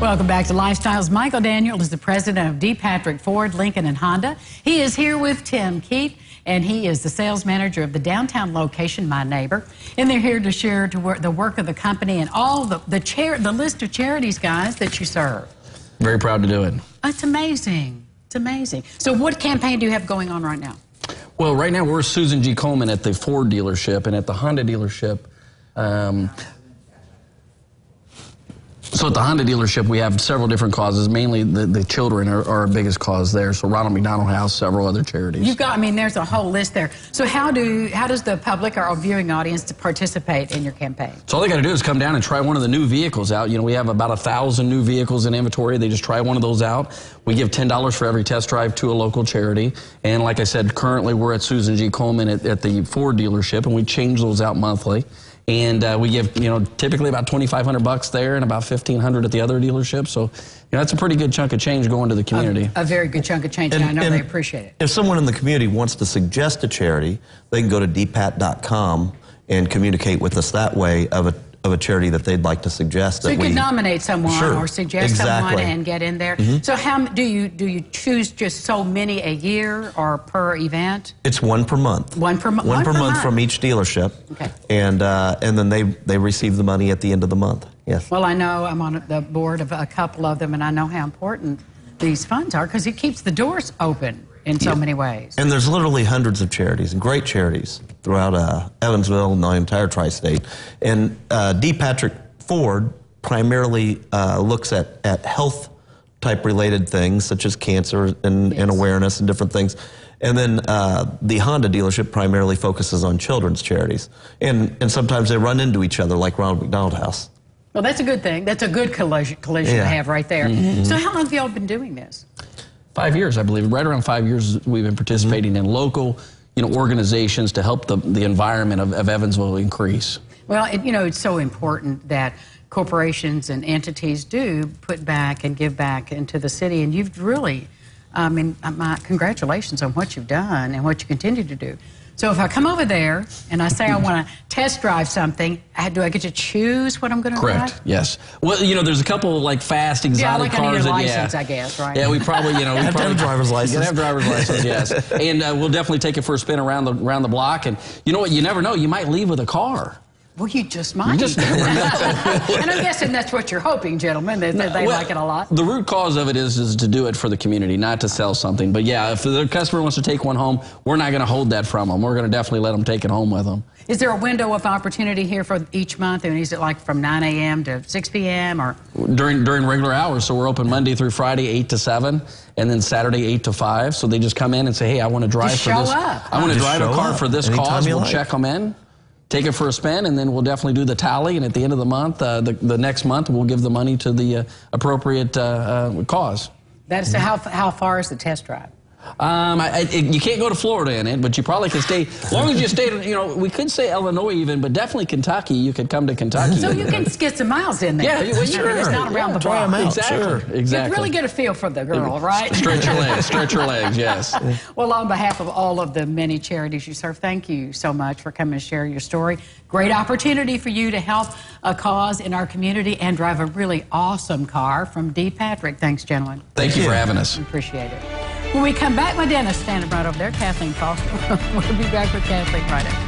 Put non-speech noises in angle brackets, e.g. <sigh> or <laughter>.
Welcome back to Lifestyles. Michael Daniel is the president of D. Patrick Ford, Lincoln, and Honda. He is here with Tim Keith, and he is the sales manager of the downtown location, My Neighbor. And they're here to share to work, the work of the company and all the the, chair, the list of charities, guys, that you serve. Very proud to do it. It's amazing. It's amazing. So, what campaign do you have going on right now? Well, right now we're Susan G. Komen at the Ford dealership and at the Honda dealership. Um, at the Honda dealership, we have several different causes. Mainly, the, the children are, are our biggest cause there. So Ronald McDonald House, several other charities. You've got, I mean, there's a whole list there. So how do how does the public or our viewing audience to participate in your campaign? So all they got to do is come down and try one of the new vehicles out. You know, we have about a thousand new vehicles in inventory. They just try one of those out. We give ten dollars for every test drive to a local charity. And like I said, currently we're at Susan G. Komen at, at the Ford dealership, and we change those out monthly and uh, we give you know typically about 2500 bucks there and about 1500 at the other dealership. So you know that's a pretty good chunk of change going to the community. a, a very good chunk of change. And, and i know and they appreciate it. if someone in the community wants to suggest a charity they can go to dpat.com and communicate with us that way of a of a charity that they'd like to suggest. So you could nominate someone sure, or suggest exactly. someone and get in there. Mm -hmm. So how do you do you choose just so many a year or per event? It's one per month. One per, one, one per, per month, month from each dealership. Okay. And uh, and then they they receive the money at the end of the month. Yes. Well, I know I'm on the board of a couple of them, and I know how important these funds are because it keeps the doors open in so yeah. many ways. And there's literally hundreds of charities, great charities throughout uh, Evansville and the entire tri-state. And uh, D. Patrick Ford primarily uh, looks at, at health type related things such as cancer and, yes. and awareness and different things. And then uh, the Honda dealership primarily focuses on children's charities. And, and sometimes they run into each other like Ronald McDonald House. Well, that's a good thing. That's a good collision, collision yeah. to have right there. Mm -hmm. So how long have y'all been doing this? Five years, I believe. Right around five years we've been participating mm -hmm. in local you know, organizations to help the, the environment of, of Evansville increase. Well, it, you know, it's so important that corporations and entities do put back and give back into the city, and you've really, I mean, my congratulations on what you've done and what you continue to do. So if I come over there and I say I want to test drive something, do I get to choose what I'm going to drive? Correct. drive? Yes. Well, you know, there's a couple of like fast exotic yeah, like cars. I license, yeah. I guess, right? Yeah, we probably, you know, we <laughs> have probably have driver's <laughs> license. have driver's license, yes. <laughs> And uh, we'll definitely take it for a spin around the around the block. And you know what? You never know. You might leave with a car. Well, you just might. You just <laughs> and I'm guessing that's what you're hoping, gentlemen, that, that they well, like it a lot. The root cause of it is, is to do it for the community, not to sell something. But yeah, if the customer wants to take one home, we're not going to hold that from them. We're going to definitely let them take it home with them. Is there a window of opportunity here for each month? And is it like from 9 a.m. to 6 p.m. or during during regular hours? So we're open Monday through Friday, 8 to 7, and then Saturday, 8 to 5. So they just come in and say, "Hey, I want to drive just for show this. Up. I want to drive a car up. for this Anytime cause." We'll like. check them in take it for a spin, and then we'll definitely do the tally. And at the end of the month, uh, the, the next month, we'll give the money to the uh, appropriate uh, uh cause. That's mm -hmm. how, how far is the test drive? Um, I, I, you can't go to Florida in it, but you probably can stay. As long as you stay, you know, we could say Illinois even, but definitely Kentucky. You could come to Kentucky. So you can get some miles in there. Yeah, well, sure. It's not around yeah, the block. Out. Exactly. Sure. Exactly. You really get a feel for the girl, right? Stretch your legs. Stretch your legs. Yes. <laughs> Well, on behalf of all of the many charities you serve, thank you so much for coming to share your story. Great opportunity for you to help a cause in our community and drive a really awesome car from D. Patrick. Thanks, gentlemen. Thank, thank you for having us. Appreciate it. When we come back, my dentist standing right over there, Kathleen Foster. <laughs> we'll be back with Kathleen right after.